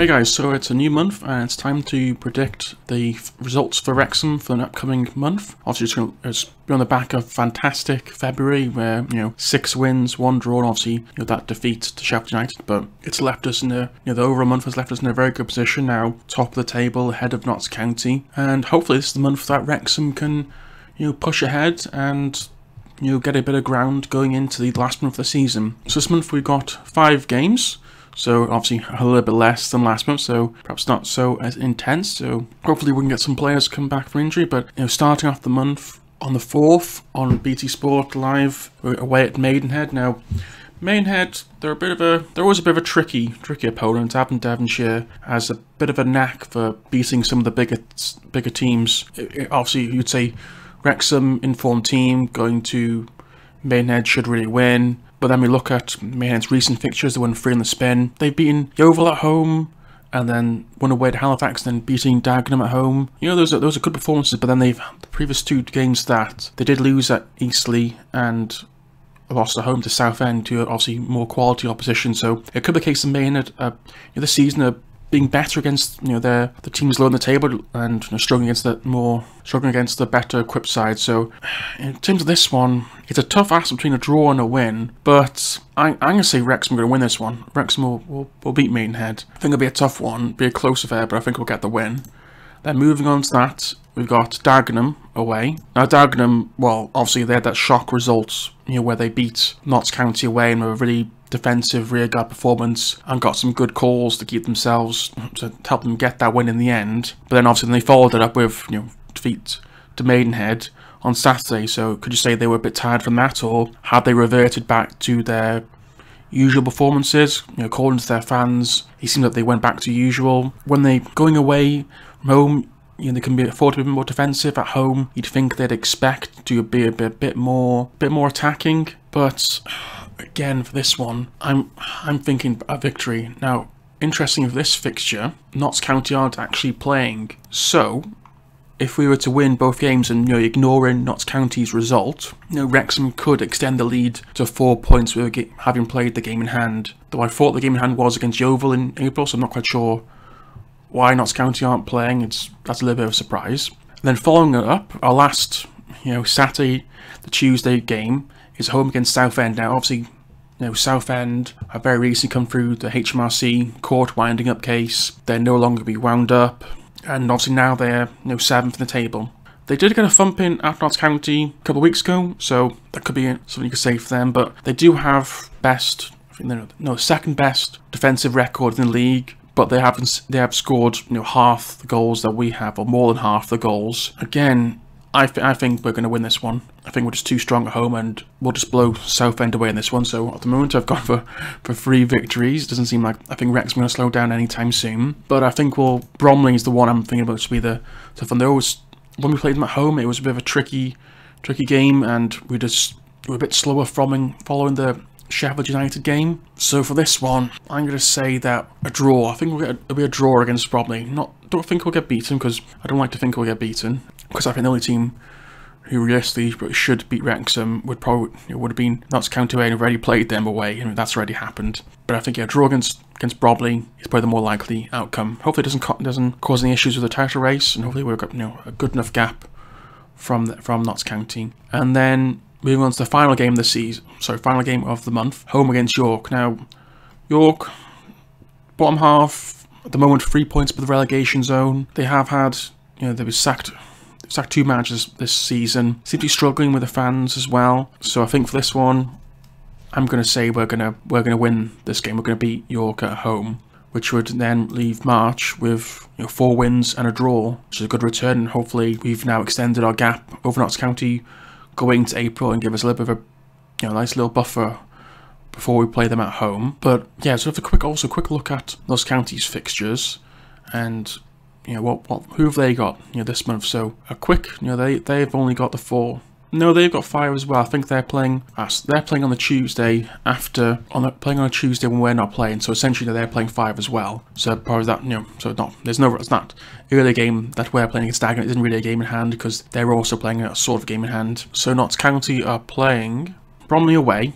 Hey guys, so it's a new month and it's time to predict the results for Wrexham for an upcoming month. Obviously it's, going to, it's on the back of fantastic February where, you know, six wins, one draw, and obviously, you know, that defeat to Sheffield United, but it's left us in a, you know, the over a month has left us in a very good position now, top of the table, ahead of Notts County, and hopefully this is the month that Wrexham can, you know, push ahead and you know, get a bit of ground going into the last month of the season. So this month we've got five games. So obviously a little bit less than last month, so perhaps not so as intense. So hopefully we can get some players come back from injury. But you know, starting off the month on the fourth on BT Sport Live, uh, away at Maidenhead. Now, Maidenhead, they're a bit of a they're always a bit of a tricky, tricky opponent. Alan Devonshire has a bit of a knack for beating some of the bigger bigger teams. It, it, obviously, you'd say Wrexham informed team going to Maidenhead should really win. But then we look at Mayhem's recent fixtures, they won three in the spin. They've beaten Yeovil at home, and then won away to Halifax, then beating Dagenham at home. You know, those are, those are good performances, but then they've, the previous two games that, they did lose at Eastleigh and lost at home to Southend to obviously more quality opposition. So it could be a case of Maynard uh, you know, this season are being better against you know the teams low on the table and you know, struggling against the more struggling against the better equipped side. So in terms of this one, it's a tough ask between a draw and a win. But I, am going to say Wrexham are going to win this one. Wrexham will, will, will beat Maidenhead. I think it'll be a tough one, be a close affair, but I think we'll get the win. Then moving on to that, we've got Dagenham away. Now Dagenham, well, obviously they had that shock result, you know, where they beat Notts County away and were really defensive rearguard performance and got some good calls to keep themselves to help them get that win in the end. But then obviously they followed it up with you know defeat to Maidenhead on Saturday. So could you say they were a bit tired from that, or had they reverted back to their usual performances? You know, according to their fans, it seems like they went back to usual when they going away from home. You know, they can be afford to be more defensive at home. You'd think they'd expect to be a bit, a bit more, bit more attacking, but again for this one, I'm I'm thinking a victory. Now, interesting of this fixture, Notts County aren't actually playing, so if we were to win both games and you know ignoring Notts County's result, you know Wrexham could extend the lead to four points with having played the game in hand. Though I thought the game in hand was against Yeovil in April, so I'm not quite sure why Notts County aren't playing. It's that's a little bit of a surprise. And then following it up, our last you know Saturday, the Tuesday game is home against Southend. Now, obviously, you know, Southend have very recently come through the HMRC court winding up case. They're no longer be wound up, and obviously now they're you know seventh in the table. They did get a thump in at Notts County a couple of weeks ago, so that could be something you could say for them. But they do have best, no, second best defensive record in the league but they haven't they have scored you know half the goals that we have or more than half the goals again I, th- I think we're going to win this one. I think we're just too strong at home and we'll just blow Southend away in this one. So at the moment I've gone for, for three victories. Doesn't seem like I think Rex going to slow down anytime soon. But I think well Bromley is the one I'm thinking about to be the tough one. They always when we played them at home it was a bit of a tricky tricky game and we just were a bit slower from following the Sheffield United game. So for this one, I'm going to say that a draw. I think we'll get a, it'll be a draw against Bromley. Not don't think we'll get beaten because I don't like to think we'll get beaten because I think the only team who realistically should beat Wrexham would probably it would have been Notts County and already played them away, and that's already happened. But I think yeah, draw against against Bromley is probably the more likely outcome. Hopefully, it doesn't doesn't cause any issues with the title race, and hopefully we've got you know a good enough gap from the, from Notts County. And then moving on to the final game of the season, sorry, final game of the month, home against York. Now, York, bottom half at the moment, three points above the relegation zone. They have had you know they were sacked sacked two managers this season. Seem to be struggling with the fans as well. So I think for this one, I'm going to say we're going to we're going to win this game. We're going to beat York at home, which would then leave March with you know, four wins and a draw, which is a good return. And hopefully, we've now extended our gap over Notts County going to April and give us a little bit of a you know nice little buffer before we play them at home. But yeah, so have a quick also quick look at Notts County's fixtures and you know, what, what, who have they got, you know, this month? So a quick, you know, they, they've only got the four. No, they've got five as well. I think they're playing. They're playing on the Tuesday after on playing on a Tuesday when we're not playing. So essentially, they're playing five as well. So probably that you know. So not there's no it's not early game that we're playing against Dagenham. It isn't really a game in hand because they're also playing a sort of game in hand. So Notts County are playing Bromley away,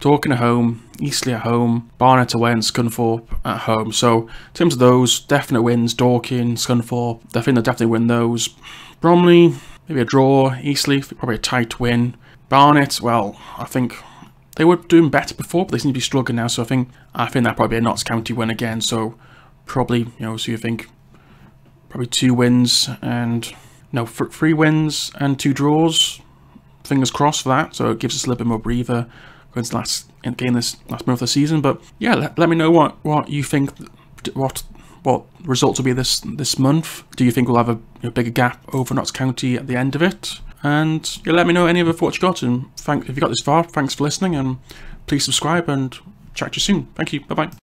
Dorking at home, Eastleigh at home, Barnet away, and Scunthorpe at home. So in terms of those, definite wins. Dorking, Scunthorpe, I think they'll definitely win those. Bromley, maybe a draw. Eastleigh, probably a tight win. Barnet, well, I think they were doing better before, but they seem to be struggling now. So I think I think that probably be a Notts County win again. So probably you know, so you think probably two wins and no three wins and two draws. Fingers crossed for that. So it gives us a little bit more breather to last game this last month of the season. But yeah, let, let me know what what you think. What what results will be this this month? Do you think we'll have a, a bigger gap over Notts County at the end of it? And yeah, let me know any other thoughts you got. And thank if you got this far, thanks for listening, and please subscribe and chat to you soon. Thank you. Bye bye.